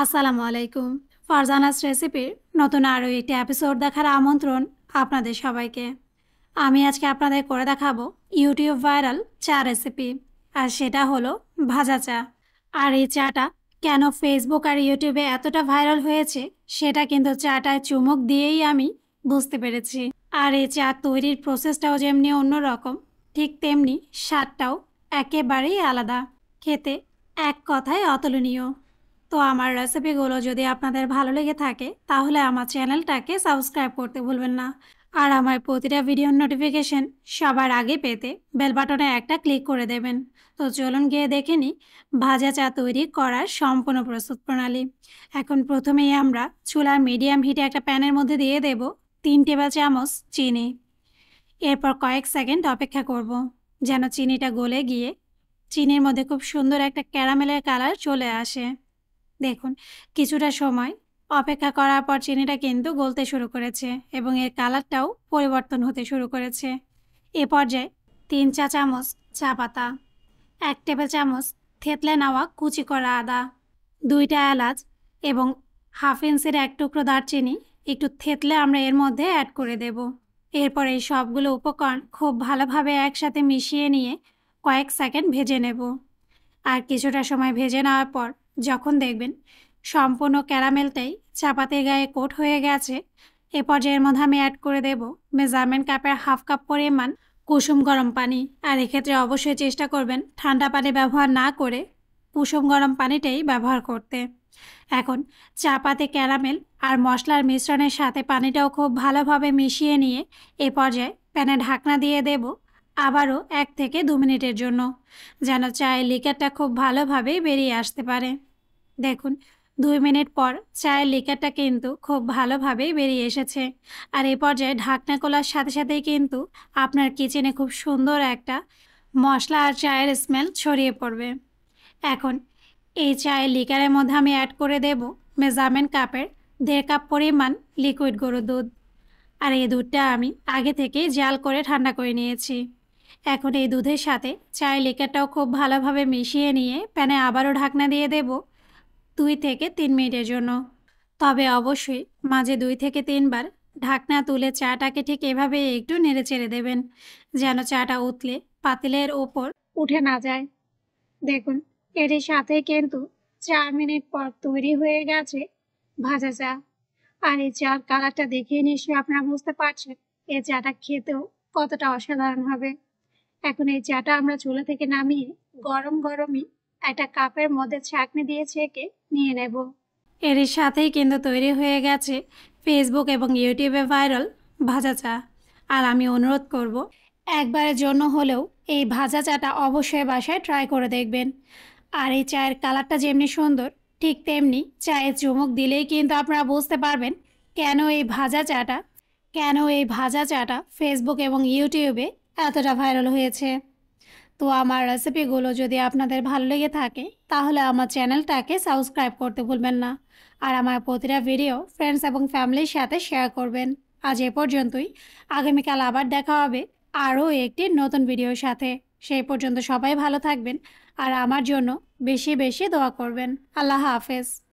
আসসালামু আলাইকুম। ফারজানাস রেসিপির নতুন আরও একটি এপিসোড দেখার আমন্ত্রণ আপনাদের সবাইকে। আমি আজকে আপনাদের করে দেখাবো ইউটিউব ভাইরাল চা রেসিপি আর সেটা হলো ভাজা চা। আর এই চাটা কেন ফেসবুক আর ইউটিউবে এতটা ভাইরাল হয়েছে, সেটা কিন্তু চাটায় চুমুক দিয়েই আমি বুঝতে পেরেছি। আর এই চা তৈরির প্রসেসটাও যেমনি অন্যরকম, ঠিক তেমনি স্বাদটাও একেবারেই আলাদা। খেতে এক কথায় অতুলনীয়। তো আমার রেসিপিগুলো যদি আপনাদের ভালো লেগে থাকে, তাহলে আমার চ্যানেলটাকে সাবস্ক্রাইব করতে ভুলবেন না। আর আমার প্রতিটা ভিডিওর নোটিফিকেশন সবার আগে পেতে বেল বাটনে একটা ক্লিক করে দেবেন। তো চলুন গিয়ে দেখে নিই ভাজা চা তৈরি করার সম্পূর্ণ প্রস্তুত প্রণালী। এখন প্রথমেই আমরা চুলার মিডিয়াম হিটে একটা প্যানের মধ্যে দিয়ে দেব তিন টেবিল চামচ চিনি। এরপর কয়েক সেকেন্ড অপেক্ষা করব যেন চিনিটা গলে গিয়ে চিনির মধ্যে খুব সুন্দর একটা ক্যারামেলের কালার চলে আসে। দেখুন, কিছুটা সময় অপেক্ষা করার পর চিনিটা কিন্তু গলতে শুরু করেছে এবং এর কালারটাও পরিবর্তন হতে শুরু করেছে। এ পর্যায়ে তিন চা চামচ চা পাতা, এক টেবিল চামচ থেতলে নেওয়া কুচি করা আদা, দুইটা এলাচ এবং হাফ ইঞ্চের এক টুকরো দারচিনি একটু থেতলে আমরা এর মধ্যে অ্যাড করে দেব। এরপর এই সবগুলো উপকরণ খুব ভালোভাবে একসাথে মিশিয়ে নিয়ে কয়েক সেকেন্ড ভেজে নেব। আর কিছুটা সময় ভেজে নেওয়ার পর যখন দেখবেন সম্পূর্ণ ক্যারামেলটাই চাপাতির গায়ে কোট হয়ে গেছে, এ পর্যায়ের মধ্যে আমি অ্যাড করে দেব মেজারমেন্ট কাপের হাফ কাপ পরিমাণ কুসুম গরম পানি। আর এক্ষেত্রে অবশ্যই চেষ্টা করবেন ঠান্ডা পানি ব্যবহার না করে কুসুম গরম পানিটাই ব্যবহার করতে। এখন চাপাতি, ক্যারামেল আর মশলার মিশ্রণের সাথে পানিটাও খুব ভালোভাবে মিশিয়ে নিয়ে এ পর্যায়ে প্যানে ঢাকনা দিয়ে দেব আবারও এক থেকে দু মিনিটের জন্য, যেন চায়ের লিকারটা খুব ভালোভাবেই বেরিয়ে আসতে পারে। দেখুন, দুই মিনিট পর চায়ের লিকারটা কিন্তু খুব ভালোভাবেই বেরিয়ে এসেছে। আর এই পর্যায়ে ঢাকনা খোলার সাথে সাথেই কিন্তু আপনার কিচেনে খুব সুন্দর একটা মশলা আর চায়ের স্মেল ছড়িয়ে পড়বে। এখন, এই চায়ের লিকারের মধ্যে আমি অ্যাড করে দেব মেজারমেন্ট কাপের দেড় কাপ পরিমাণ লিকুইড গরুর দুধ। আর এই দুধটা আমি আগে থেকেই জাল করে ঠান্ডা করে নিয়েছি। এখন এই দুধের সাথে চায়ের লিকারটাও খুব ভালোভাবে মিশিয়ে নিয়ে প্যানে আবারও ঢাকনা দিয়ে দেব দুই থেকে তিন মিনিটের জন্য। তবে অবশ্যই মাঝে দুই থেকে তিনবার ঢাকনা তুলে চাটাকে ঠিক এভাবে একটু নেড়ে চেড়ে দেবেন, যেন চাটা উতলে পাতিলের ওপর উঠে না যায়। দেখুন এর সাথে কিন্তু চার মিনিট পর তৈরি হয়ে গেছে ভাজা চা। আর এই চার কালারটা দেখিয়ে নিশ্চয়ই আপনারা বুঝতে পারছেন এই চাটা খেতেও কতটা অসাধারণ হবে। এখন এই চাটা আমরা চুলা থেকে নামিয়ে গরম গরমই একটা কাপের মধ্যে ছাঁকনি দিয়ে ছেঁকে নিয়ে নেব। এর সাথেই কিন্তু তৈরি হয়ে গেছে ফেসবুক এবং ইউটিউবে ভাইরাল ভাজা চা। আর আমি অনুরোধ করব, একবারের জন্য হলেও এই ভাজা চাটা অবশ্যই বাসায় ট্রাই করে দেখবেন। আর এই চায়ের কালারটা যেমনি সুন্দর, ঠিক তেমনি চায়ের চুমুক দিলেই কিন্তু আপনারা বুঝতে পারবেন কেন এই ভাজা চাটা, কেন এই ভাজা চাটা ফেসবুক এবং ইউটিউবে এতটা ভাইরাল হয়েছে। তো আমার রেসিপিগুলো যদি আপনাদের ভালো লেগে থাকে, তাহলে আমার চ্যানেলটাকে সাবস্ক্রাইব করতে ভুলবেন না। আর আমার প্রতিটা ভিডিও ফ্রেন্ডস এবং ফ্যামিলির সাথে শেয়ার করবেন। আজ এ পর্যন্তই। আগামীকাল আবার দেখা হবে আরও একটি নতুন ভিডিওর সাথে। সেই পর্যন্ত সবাই ভালো থাকবেন আর আমার জন্য বেশি বেশি দোয়া করবেন। আল্লাহ হাফেজ।